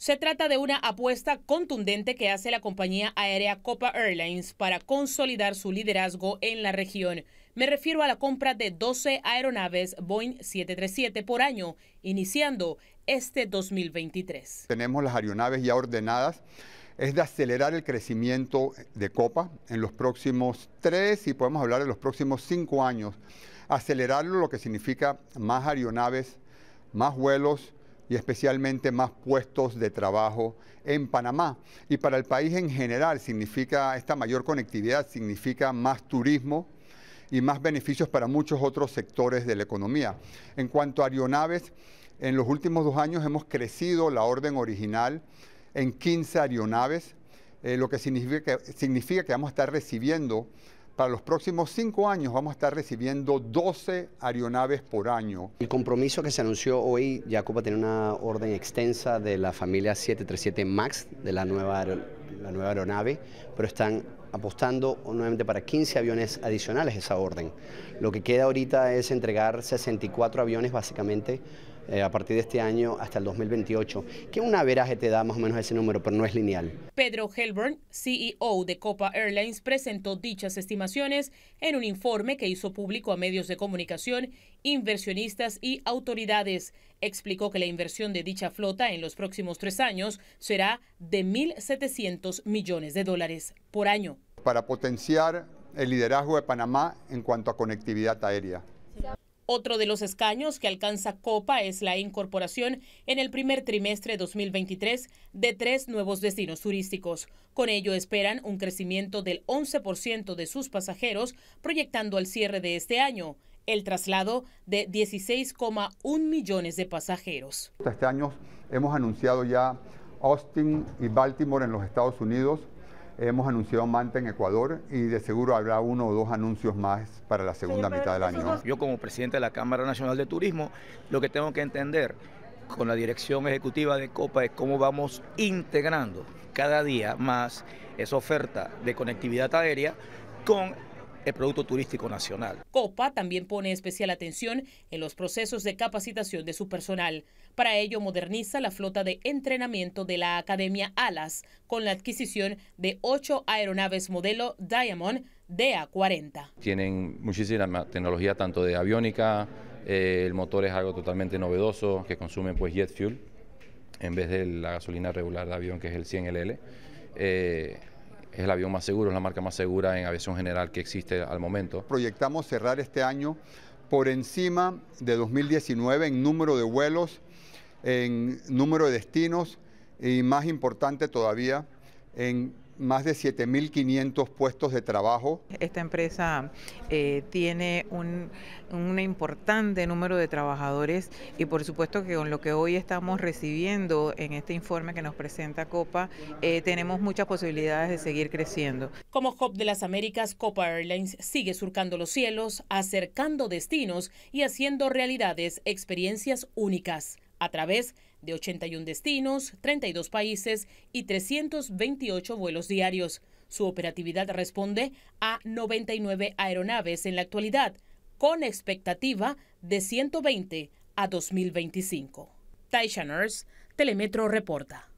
Se trata de una apuesta contundente que hace la compañía aérea Copa Airlines para consolidar su liderazgo en la región. Me refiero a la compra de 12 aeronaves Boeing 737 por año, iniciando este 2023. Tenemos las aeronaves ya ordenadas. Es de acelerar el crecimiento de Copa en los próximos tres y podemos hablar de los próximos cinco años. Acelerarlo lo que significa más aeronaves, más vuelos, y especialmente más puestos de trabajo en Panamá. Y para el país en general significa esta mayor conectividad, significa más turismo y más beneficios para muchos otros sectores de la economía. En cuanto a aeronaves, en los últimos dos años hemos crecido la orden original en 15 aeronaves, eh, lo que significa significa que vamos a estar recibiendo para los próximos cinco años vamos a estar recibiendo 12 aeronaves por año. El compromiso que se anunció hoy, Jacoba tiene una orden extensa de la familia 737 MAX, de la nueva aeronave, pero están apostando nuevamente para 15 aviones adicionales esa orden. Lo que queda ahorita es entregar 64 aviones básicamente eh, a partir de este año hasta el 2028, que un averaje te da más o menos ese número, pero no es lineal. Pedro Helburn, CEO de Copa Airlines, presentó dichas estimaciones en un informe que hizo público a medios de comunicación, inversionistas y autoridades. Explicó que la inversión de dicha flota en los próximos tres años será de 1.700 millones de dólares por año. Para potenciar el liderazgo de Panamá en cuanto a conectividad aérea. Otro de los escaños que alcanza Copa es la incorporación en el primer trimestre de 2023 de tres nuevos destinos turísticos. Con ello esperan un crecimiento del 11% de sus pasajeros, proyectando al cierre de este año el traslado de 16,1 millones de pasajeros. Este año hemos anunciado ya Austin y Baltimore en los Estados Unidos, Hemos anunciado Manta en Ecuador y de seguro habrá uno o dos anuncios más para la segunda mitad del año. Yo como presidente de la Cámara Nacional de Turismo, lo que tengo que entender con la dirección ejecutiva de Copa es cómo vamos integrando cada día más esa oferta de conectividad aérea con el Producto Turístico Nacional. Copa también pone especial atención en los procesos de capacitación de su personal. Para ello moderniza la flota de entrenamiento de la Academia Alas con la adquisición de ocho aeronaves modelo Diamond DA-40. Tienen muchísima tecnología tanto de aviónica, eh, el motor es algo totalmente novedoso que consume pues jet fuel en vez de la gasolina regular de avión que es el 100LL. Eh, es el avión más seguro, es la marca más segura en aviación general que existe al momento. Proyectamos cerrar este año por encima de 2019 en número de vuelos, en número de destinos y más importante todavía, en más de 7.500 puestos de trabajo. Esta empresa eh, tiene un, importante número de trabajadores y por supuesto que con lo que hoy estamos recibiendo en este informe que nos presenta Copa, eh, tenemos muchas posibilidades de seguir creciendo. Como Hub de las Américas, Copa Airlines sigue surcando los cielos, acercando destinos y haciendo realidades experiencias únicas a través de 81 destinos, 32 países y 328 vuelos diarios. Su operatividad responde a 99 aeronaves en la actualidad, con expectativa de 120 a 2025. Taisha Nurse, Telemetro reporta.